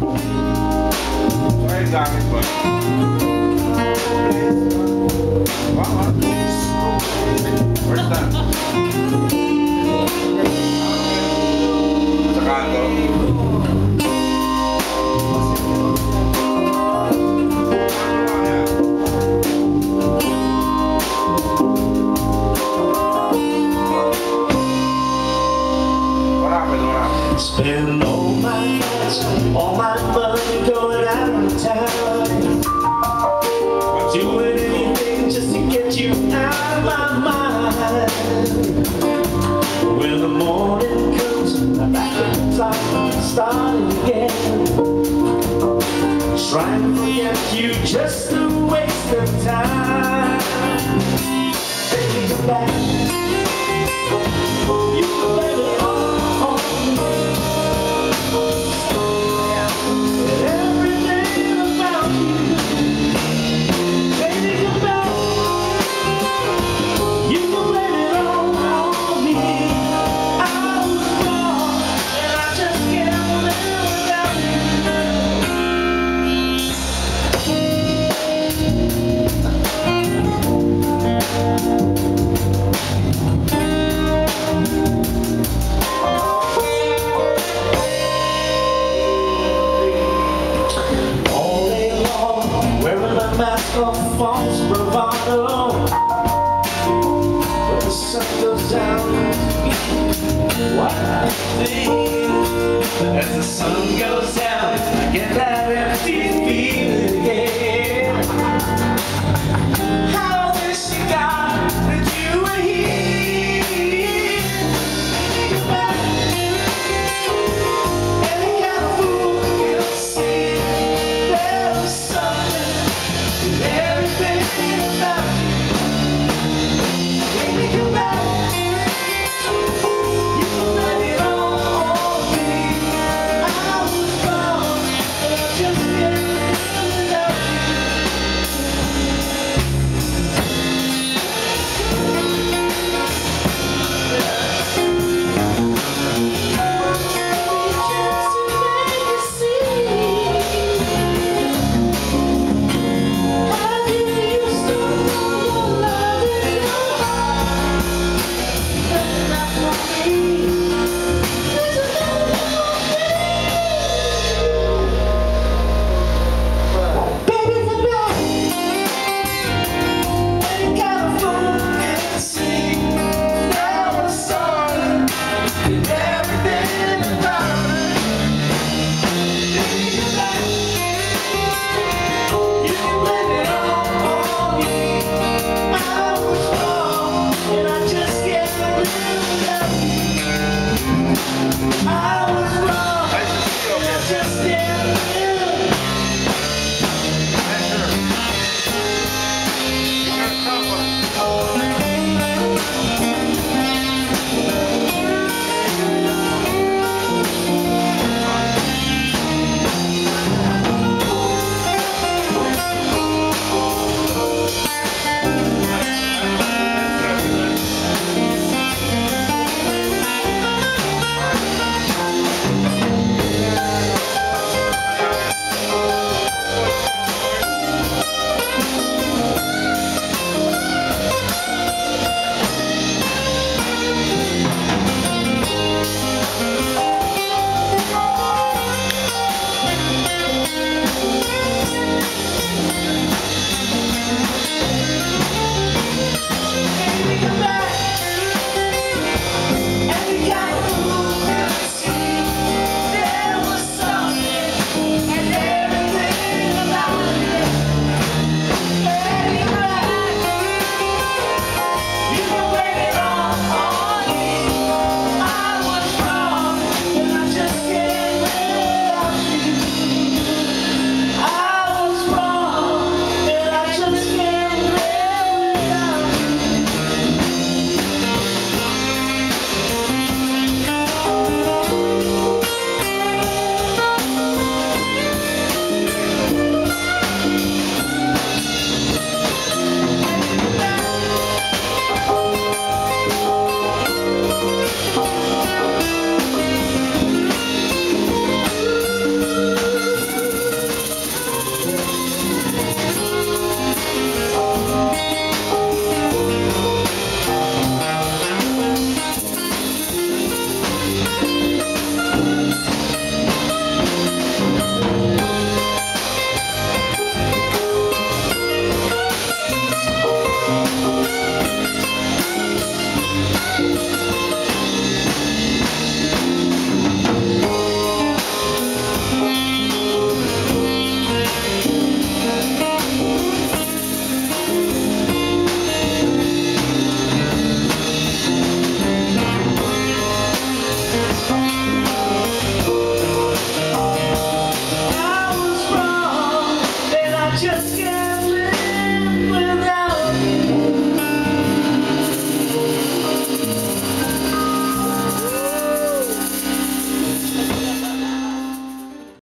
Sorry, gamit ba? Wow, Where's that? Starting again. Trying to forget you, just a waste of time. Come back. False bravado. When the sun goes down, what I think as the sun goes down, I get that